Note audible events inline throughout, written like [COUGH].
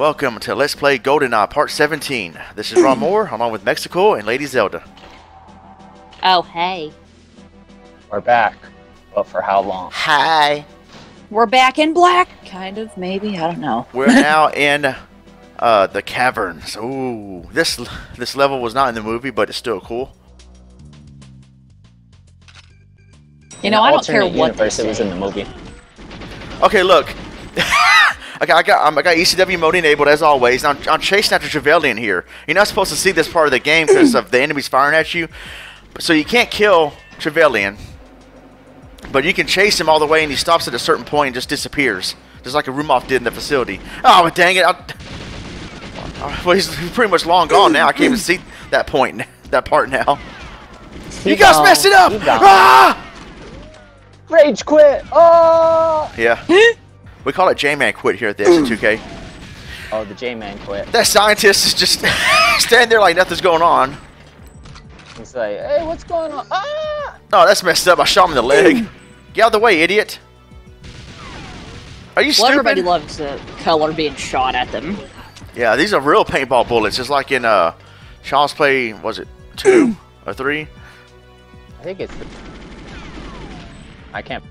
Welcome to Let's Play GoldenEye Part 17. This is Ron [CLEARS THROAT] Moore, along with Mexicool and Lady Zelda. Oh, hey. We're back. But for how long? Hi. We're back in black. Kind of, maybe. I don't know. We're [LAUGHS] now in uh, the caverns. Ooh, this this level was not in the movie, but it's still cool. You know, I don't care alternate what universe it was in the movie. Okay, look. [LAUGHS] I got, I got, um, I got ECW mode enabled as always. Now, I'm, I'm chasing after Trevelyan here. You're not supposed to see this part of the game because of the enemies firing at you. So you can't kill Trevelyan. But you can chase him all the way and he stops at a certain point and just disappears. Just like Ourumov did in the facility. Oh, dang it. I, [LAUGHS] well, he's pretty much long gone now. I can't even see that point, [LAUGHS] that part now. You guys gone. messed it up! Ah! Rage quit! Oh! Yeah. [LAUGHS] We call it J-Man quit here at the X2K. Oh, the J-Man quit. That scientist is just [LAUGHS] standing there like nothing's going on. He's like, hey, what's going on? Ah! Oh, that's messed up. I shot him in the leg. [CLEARS THROAT] Get out of the way, idiot. Are you Well, stupid? everybody loves the color being shot at them. Yeah, these are real paintball bullets. It's like in uh, Child's Play, was it two [CLEARS THROAT] or three? I think it's the... I can't...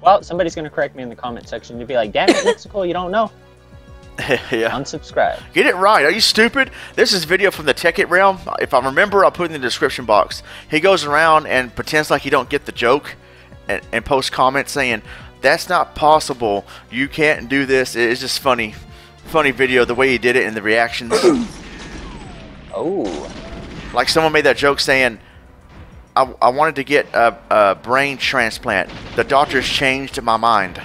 Well, somebody's gonna correct me in the comment section. You'd be like, damn it, [LAUGHS] Mexicool, you don't know. [LAUGHS] yeah. Unsubscribe. Get it right. Are you stupid? This is video from the Tekkit Realm. If I remember, I'll put it in the description box. He goes around and pretends like he don't get the joke and, and posts comments saying, that's not possible. You can't do this. It's just funny. Funny video, the way he did it and the reactions. [CLEARS THROAT] Oh. like someone made that joke saying, I, I wanted to get a, a brain transplant. The doctors changed my mind.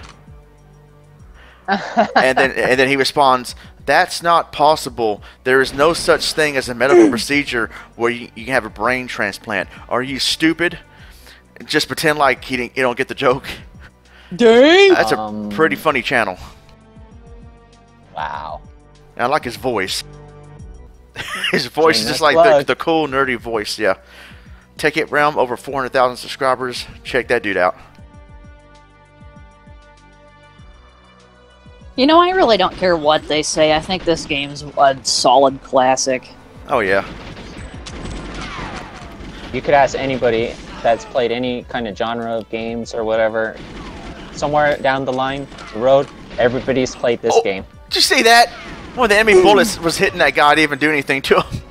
and then and then he responds, "That's not possible. There is no such thing as a medical [CLEARS THROAT] procedure where you, you can have a brain transplant. Are you stupid? Just pretend like he didn't, you don't get the joke. Dang! That's Um, a pretty funny channel. Wow. And I like his voice. [LAUGHS] his voice is just like the, the cool nerdy voice. Yeah. Tekkit Realm over 400,000 subscribers. Check that dude out. You know, I really don't care what they say. I think this game's a solid classic. Oh yeah. You could ask anybody that's played any kind of genre of games or whatever. Somewhere down the line, the road, everybody's played this Oh. game. Did you see that? One of the enemy bullets was hitting that guy. I didn't even do anything to him.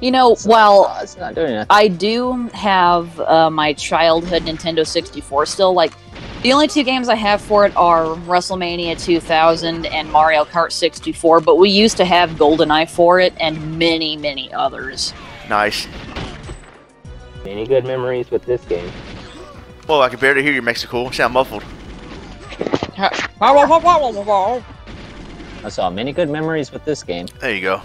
You know, well, Oh, it's not doing nothing. I do have uh, my childhood Nintendo 64 still. Like, the only two games I have for it are WrestleMania 2000 and Mario Kart 64, but we used to have GoldenEye for it and many, many others. Nice. Many good memories with this game. Well, I can barely hear you, Mexicool. Sound muffled. I saw many good memories with this game. There you go.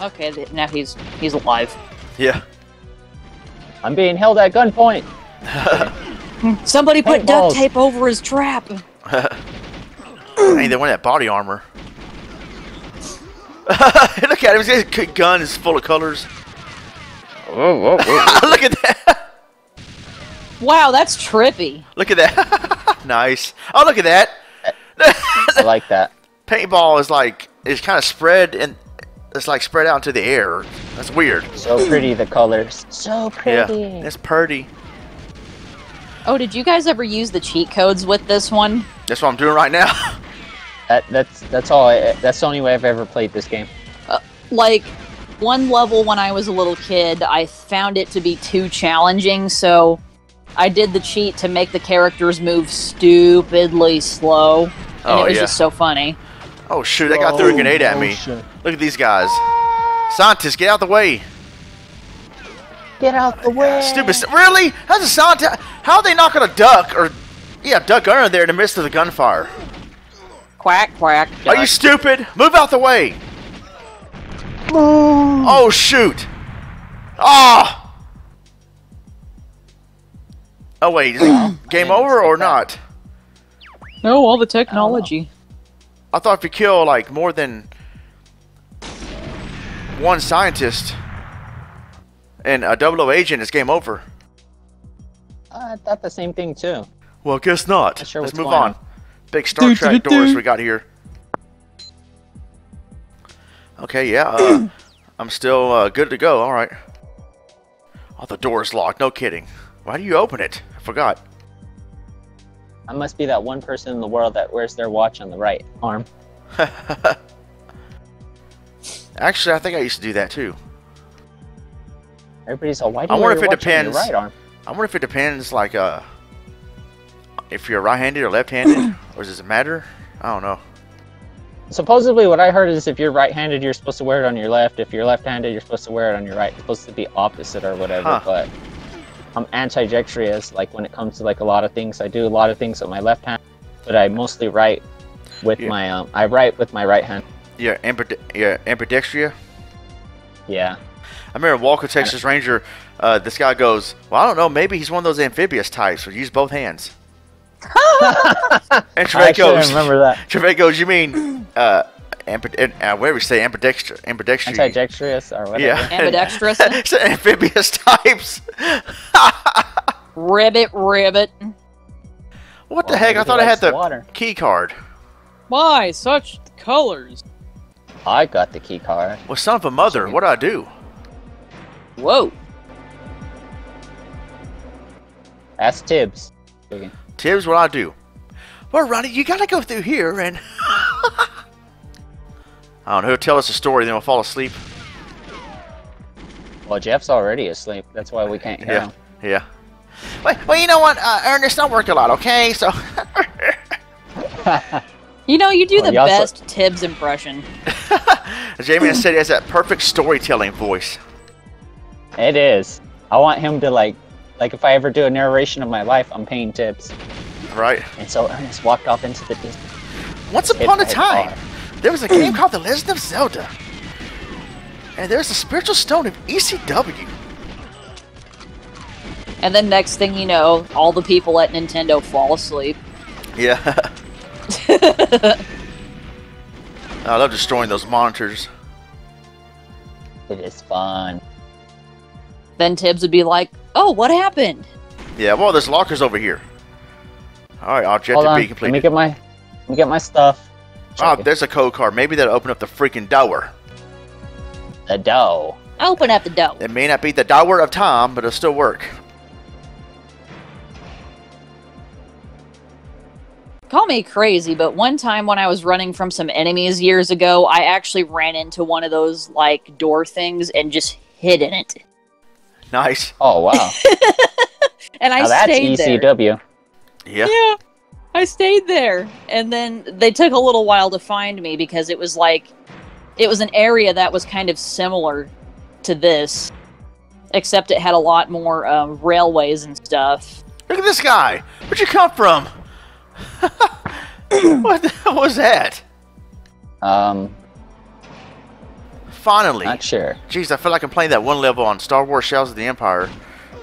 Okay, now he's he's alive. Yeah. I'm being held at gunpoint. [LAUGHS] Somebody put Paintballs. duct tape over his trap. [LAUGHS] hey, they want that body armor. [LAUGHS] Look at him. His gun is full of colors. Whoa, whoa, whoa. Look at that. Wow, that's trippy. Look at that. nice. Oh, look at that. I like that. Paintball is like is kind of spread and it's like spread out into the air. That's weird. So pretty, the colors. So pretty. Yeah, it's purdy. Oh, did you guys ever use the cheat codes with this one? That's what I'm doing right now. [LAUGHS] That, that's that's all. I, that's the only way I've ever played this game. Uh, like one level when I was a little kid, I found it to be too challenging, so I did the cheat to make the characters move stupidly slow. And Oh, it was yeah. just so funny. Oh shoot! They got threw a grenade at me. Look at these guys. Scientists, get out the way. Get out the way. Stupid. st- Really? How's a scientist? How are they not gonna duck or, yeah, duck under there in the midst of the gunfire? Quack, quack. Are you stupid? Move out the way. Move. Oh shoot. Ah. Oh wait, is it [CLEARS THROAT] game over or not? No, all the technology. I thought if you kill like more than one scientist and a double O agent, it's game over. I thought the same thing too. Well, guess not. Not sure Let's move on. on. Big Star Trek doors we got here. Okay, yeah. Uh, [CLEARS THROAT] I'm still uh, good to go. All right. Oh, the door is locked. No kidding. Why do you open it? I forgot. I must be that one person in the world that wears their watch on the right arm. [LAUGHS] Actually, I think I used to do that too. Everybody's all, why do I you wonder wear if it watch on your depends. right arm? I wonder if it depends, like, uh, if you're right-handed or left-handed, or does it matter? I don't know. Supposedly, what I heard is if you're right-handed, you're supposed to wear it on your left. If you're left-handed, you're supposed to wear it on your right. It's supposed to be opposite or whatever. Huh. But I'm anti-dexterous. Like when it comes to like a lot of things, I do a lot of things with my left hand, but I mostly write with Yeah. my um. I write with my right hand. Yeah, ambide- yeah, ambidextria. Yeah. I remember Walker, Texas Ranger. Uh, this guy goes, "Well, I don't know. Maybe he's one of those amphibious types who use both hands." [LAUGHS] and I Trivette goes, remember that. Trivette goes, "You mean uh, ambid- uh whatever you say, ambidextrous, ambidextrous." Anti-dexterous or whatever. Yeah, [LAUGHS] Ambidextrous? [LAUGHS] it's amphibious types. [LAUGHS] Ribbit, ribbit. what the heck? I thought I had the water. key card. Why such colors? I got the key card. Well, son of a mother, what do I do? Whoa. Ask Tibbs. Tibbs, what I do? Well, Ronnie, you gotta go through here and. I don't know. He'll tell us a story, then we'll fall asleep. Well, Jeff's already asleep. That's why we can't hear Yeah. him. Yeah. Well, well, you know what, uh, Ernest, I work a lot, okay? So. [LAUGHS] You know, you do Well, the you also- best Tibbs impression. [LAUGHS] Jamie has said he has that perfect storytelling voice. It is. I want him to like, like if I ever do a narration of my life, I'm paying Tibbs. Right? And so Ernest walked off into the distance. Once upon a time, car. There was a game called The Legend of Zelda. And there's a spiritual stone of ECW. And then next thing you know, all the people at Nintendo fall asleep. Yeah. [LAUGHS] I love destroying those monitors. It is fun. Then Tibbs would be like, "Oh, what happened?" Yeah, well, there's lockers over here. All right, objective Hold on. B Let me get my, let me get my stuff. Ah, Check it. there's a code card. Maybe that'll open up the freaking door. the door. Open up the door. It may not be the door of time, but it'll still work. Call me crazy, but one time when I was running from some enemies years ago, I actually ran into one of those like door things and just hid in it. Nice. Oh wow. [LAUGHS] And I now that's E stayed there. ECW. Yeah. Yeah. I stayed there. And then they took a little while to find me because it was like it was an area that was kind of similar to this. Except it had a lot more um, railways and stuff. Look at this guy. Where'd you come from? [COUGHS] what the hell was that? Um, Finally. not sure. Jeez, I feel like I'm playing that one level on Star Wars Shadows of the Empire.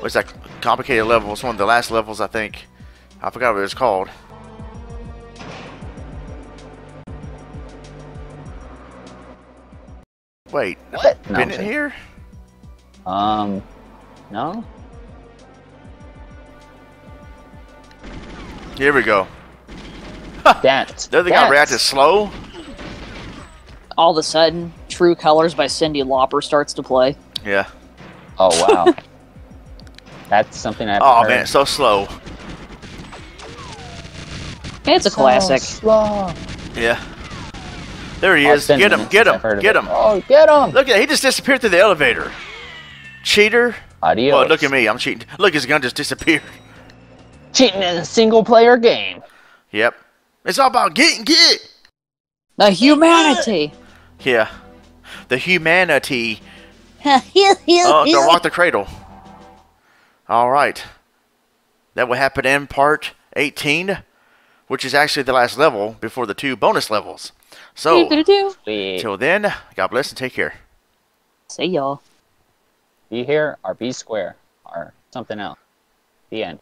Was that complicated level? It's one of the last levels, I think. I forgot what it was called. Wait, What? No, been in kidding. here? Um, no. Here we go. Dance. The other guy Dance. reacted slow. All of a sudden, True Colors by Cyndi Lauper starts to play. Yeah. Oh wow. [LAUGHS] That's something I've Oh heard. man, it's so slow. It's a classic. Slow. Yeah. There he is. Get him, get him, I've heard of get him. Oh, get him! Look at he just disappeared through the elevator. Cheater. Adios. Oh, look at me. I'm cheating. Look, his gun just disappeared. Cheating in a single player game. Yep. It's all about getting get. The humanity. Yeah. The humanity. [LAUGHS] oh, Oh, don't rock the cradle. All right. That will happen in part 18, which is actually the last level before the two bonus levels. So, We till then, God bless and take care. See y'all. be here or be square or something else. The end.